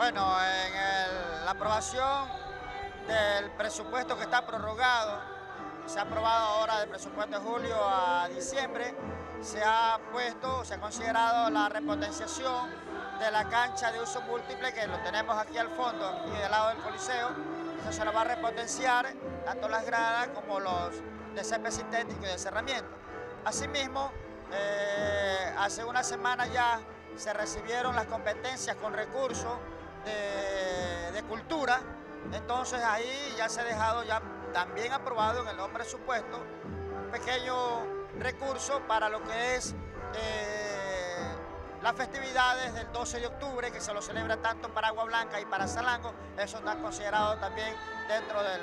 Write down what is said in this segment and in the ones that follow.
Bueno, en la aprobación del presupuesto que está prorrogado, se ha aprobado ahora del presupuesto de julio a diciembre, se ha puesto, se ha considerado la repotenciación de la cancha de uso múltiple que lo tenemos aquí al fondo, aquí del lado del coliseo, eso se lo va a repotenciar tanto las gradas como los de césped sintético y de cerramiento. Asimismo, eh, hace una semana ya se recibieron las competencias con recursos de, cultura, entonces ahí ya se ha dejado ya también aprobado en el nuevo presupuesto un pequeño recurso para lo que es eh, las festividades del 12 de octubre, que se lo celebra tanto para Agua Blanca y para Salango, eso está considerado también dentro del,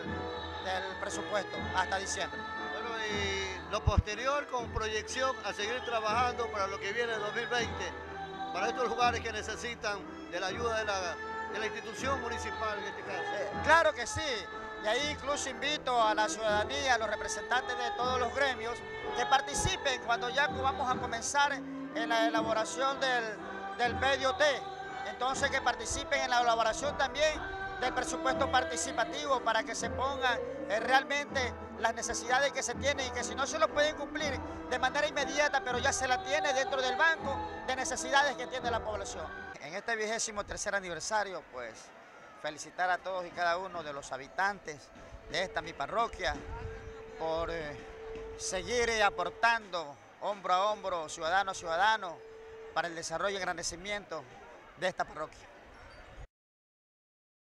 del presupuesto hasta diciembre. Bueno, y lo posterior con proyección a seguir trabajando para lo que viene en 2020, para estos lugares que necesitan de la ayuda de la de la institución municipal en este caso. Eh, claro que sí, y ahí incluso invito a la ciudadanía, a los representantes de todos los gremios, que participen cuando ya vamos a comenzar en la elaboración del, del. Entonces que participen en la elaboración también del presupuesto participativo para que se pongan eh, realmente las necesidades que se tienen y que si no se lo pueden cumplir de manera inmediata, pero ya se la tiene dentro del banco de necesidades que tiene la población. En este vigésimo tercer aniversario, pues felicitar a todos y cada uno de los habitantes de esta mi parroquia por eh, seguir aportando hombro a hombro, ciudadano a ciudadano, para el desarrollo y engrandecimiento de esta parroquia.